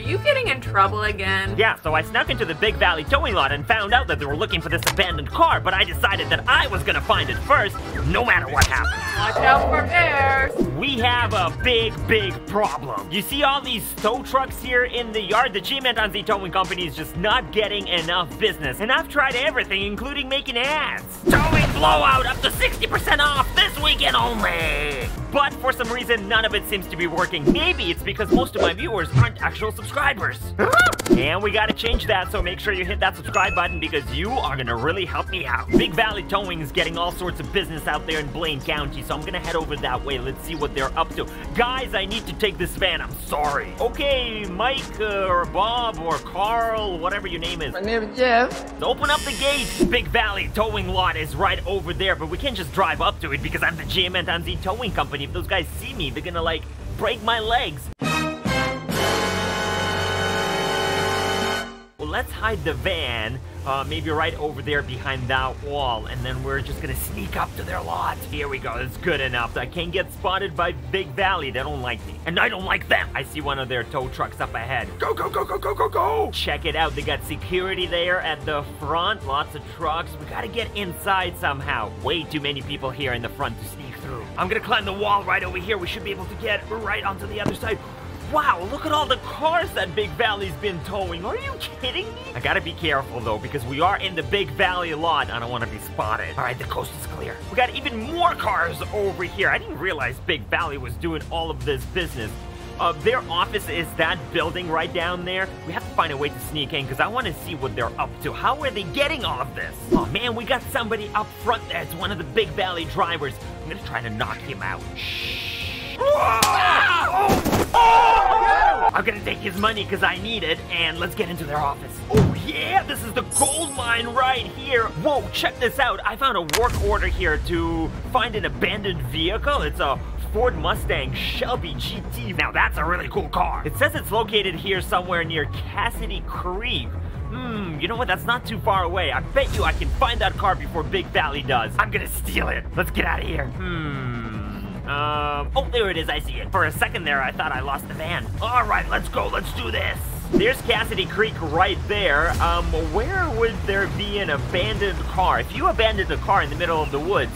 you getting in trouble again? Yeah, so I snuck into the Big Valley towing lot and found out that they were looking for this abandoned car, but I decided that I was gonna find it first, no matter what happens. Watch out for bears. We have a big, big problem. You see all these tow trucks here in the yard? The GMAntonZ Towing Company is just not getting enough business, and I've tried everything, including making ads. Towing blowout up to 60% off weekend only! But for some reason, none of it seems to be working. Maybe it's because most of my viewers aren't actual subscribers. and we gotta change that, so make sure you hit that subscribe button because you are gonna really help me out. Big Valley Towing is getting all sorts of business out there in Blaine County, so I'm gonna head over that way. Let's see what they're up to. Guys, I need to take this van. I'm sorry. Okay, Mike uh, or Bob or Carl, whatever your name is. My name is Jeff. Open up the gate. Big Valley Towing Lot is right over there, but we can't just drive up to it because I'm the GMAntonZ Towing Company. If those guys see me, they're gonna like break my legs. Let's hide the van, uh, maybe right over there behind that wall, and then we're just gonna sneak up to their lot. Here we go, that's good enough. I can't get spotted by Big Valley, they don't like me. And I don't like them. I see one of their tow trucks up ahead. Go, go, go, go, go, go, go! Check it out, they got security there at the front, lots of trucks. We gotta get inside somehow. Way too many people here in the front to sneak through. I'm gonna climb the wall right over here. We should be able to get right onto the other side. Wow, look at all the cars that Big Valley's been towing. Are you kidding me? I gotta be careful though, because we are in the Big Valley lot. I don't wanna be spotted. All right, the coast is clear. We got even more cars over here. I didn't realize Big Valley was doing all of this business. Uh, their office is that building right down there. We have to find a way to sneak in because I want to see what they're up to. How are they getting all of this? Oh man, we got somebody up front there. It's one of the Big Valley drivers. I'm gonna try to knock him out. Shh. I'm gonna take his money because I need it, and let's get into their office. Oh yeah, this is the gold mine right here. Whoa, check this out. I found a work order here to find an abandoned vehicle. It's a Ford Mustang Shelby GT. Now that's a really cool car. It says it's located here somewhere near Cassidy Creek. Hmm, you know what? That's not too far away. I bet you I can find that car before Big Valley does. I'm gonna steal it. Let's get out of here. Hmm. Um, oh, there it is. I see it. For a second there, I thought I lost the van. All right, let's go. Let's do this. There's Cassidy Creek right there. Um, where would there be an abandoned car? If you abandoned a car in the middle of the woods,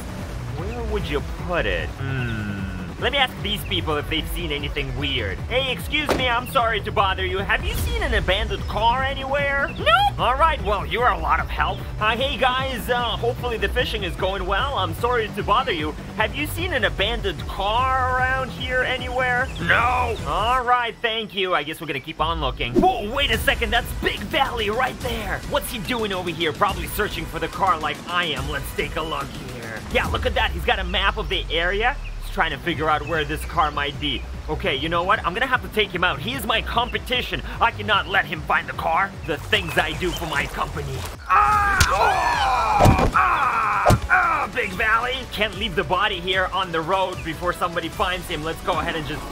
where would you put it? Hmm. Let me ask these people if they've seen anything weird. Hey, excuse me, I'm sorry to bother you. Have you seen an abandoned car anywhere? No. All right, well, you're a lot of help. Uh, hey, guys, uh, hopefully the fishing is going well. I'm sorry to bother you. Have you seen an abandoned car around here anywhere? No. All right, thank you. I guess we're gonna keep on looking. Whoa, wait a second, that's Big Valley right there. What's he doing over here? Probably searching for the car like I am. Let's take a look here. Yeah, look at that. He's got a map of the area He's trying to figure out where this car might be. Okay, you know what? I'm gonna have to take him out. He is my competition. I cannot let him find the car. The things I do for my company. Ah! Oh! Ah! Ah! Big Valley! Can't leave the body here on the road before somebody finds him. Let's go ahead and just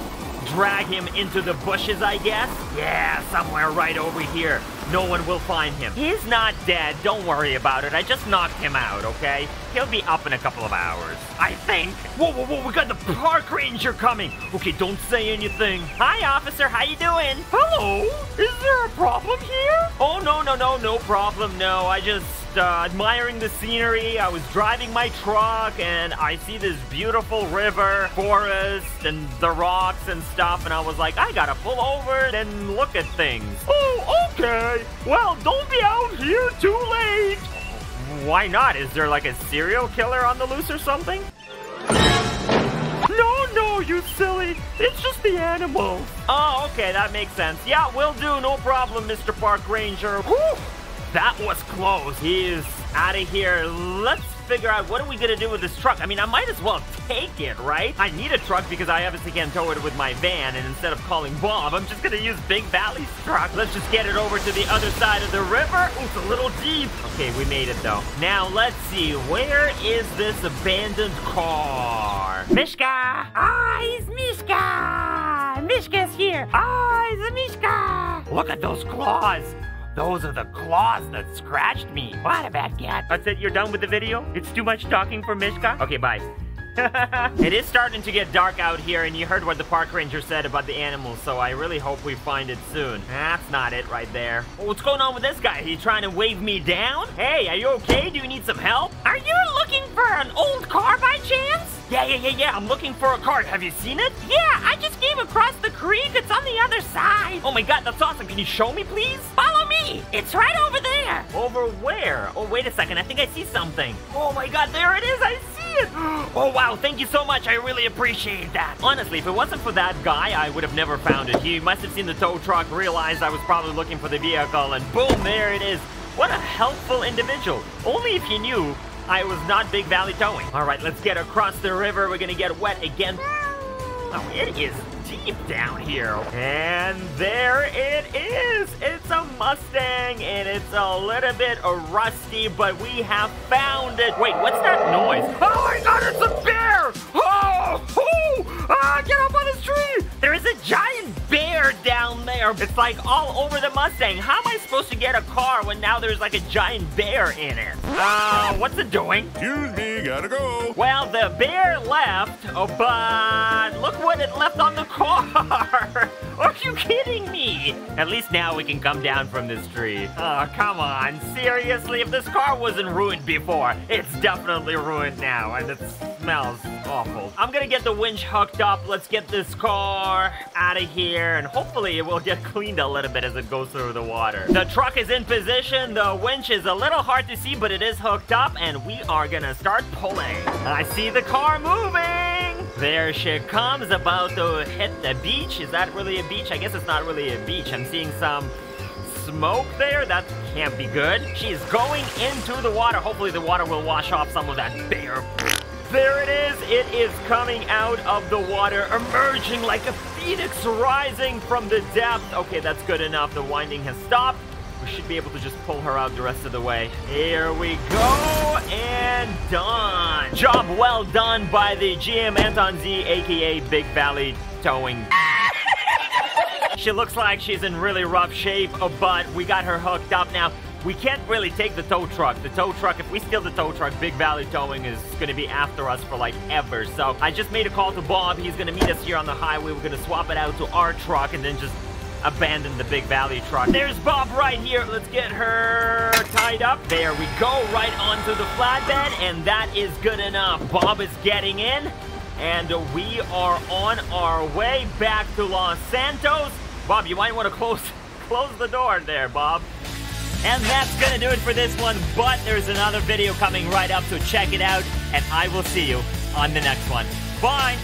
drag him into the bushes, I guess? Yeah, somewhere right over here. No one will find him. He's not dead. Don't worry about it. I just knocked him out, okay? He'll be up in a couple of hours. I think. Whoa, whoa, whoa, we got the park ranger coming. Okay, don't say anything. Hi, officer. How you doing? Hello. Is there a problem here? Oh, no, no, no, no problem. No, I just uh, admiring the scenery. I was driving my truck and I see this beautiful river, forest, and the rocks and stuff. And I was like, I gotta pull over and look at things. Oh, okay. Well, don't be out here too late. Why not? Is there like a serial killer on the loose or something? No, no, you silly. It's just the animals. Oh, okay, that makes sense. Yeah, will do. No problem, Mr. Park Ranger. Whew. That was close. He is out of here. Let's figure out what are we gonna do with this truck. I mean, I might as well take it, right? I need a truck because I obviously can't tow it with my van, and instead of calling Bob, I'm just gonna use Big Valley's truck. Let's just get it over to the other side of the river. Ooh, it's a little deep. Okay, we made it though. Now let's see, where is this abandoned car? Mishka! Ah, he's Mishka! Mishka's here! Ah, a Mishka! Look at those claws! Those are the claws that scratched me. What a bad cat. That's it? You're done with the video? It's too much talking for Mishka? Okay, bye. it is starting to get dark out here, and you heard what the park ranger said about the animals, so I really hope we find it soon. That's not it right there. What's going on with this guy? He trying to wave me down? Hey, are you okay? Do you need some help? Are you looking for an old car by chance? Yeah, yeah, yeah, yeah. I'm looking for a car. Have you seen it? Yeah, I just came across the creek. It's on the other side. Oh my god, that's awesome. Can you show me, please? Follow me. It's right over there. Over where? Oh, wait a second. I think I see something. Oh my god, there it is. I see it. Oh wow, thank you so much. I really appreciate that. Honestly, if it wasn't for that guy, I would have never found it. He must have seen the tow truck, realized I was probably looking for the vehicle, and boom, there it is. What a helpful individual. Only if he knew I was not Big Valley Towing. All right, let's get across the river. We're gonna get wet again. Oh, it is deep down here. And there it is. It's a Mustang, and it's a little bit rusty, but we have found it. Wait, what's that noise? Oh my god, it's a bear! Oh! oh ah, get up on this tree! There is a giant down there. It's like all over the Mustang. How am I supposed to get a car when now there's like a giant bear in it? Uh, what's it doing? Excuse me, gotta go. Well, the bear left, oh, but look what it left on the car. Are you kidding me? At least now we can come down from this tree. Oh, come on. Seriously, if this car wasn't ruined before, it's definitely ruined now, and it smells awful. I'm gonna get the winch hooked up. Let's get this car out of here, and hopefully it will get cleaned a little bit as it goes through the water. The truck is in position. The winch is a little hard to see, but it is hooked up, and we are gonna start pulling. I see the car moving. There she comes, about to hit the beach. Is that really a beach? I guess it's not really a beach. I'm seeing some smoke there. That can't be good. She's going into the water. Hopefully the water will wash off some of that bear. There it is. It is coming out of the water, emerging like a phoenix rising from the depth. Okay, that's good enough. The winding has stopped. We should be able to just pull her out the rest of the way. Here we go, and done. Job well done by the GM Anton Z, aka Big Valley Towing. she looks like she's in really rough shape, but we got her hooked up now. We can't really take the tow truck. The tow truck, if we steal the tow truck, Big Valley Towing is to be after us for like ever. So I just made a call to Bob. He's to meet us here on the highway. We're to swap it out to our truck and then just abandon the Big Valley truck. There's Bob right here. Let's get her tied up. There we go, right onto the flatbed, and that is good enough. Bob is getting in, and we are on our way back to Los Santos. Bob, you might want to close, close the door there, Bob. And that's going to do it for this one, but there's another video coming right up, so check it out, and I will see you on the next one. Bye!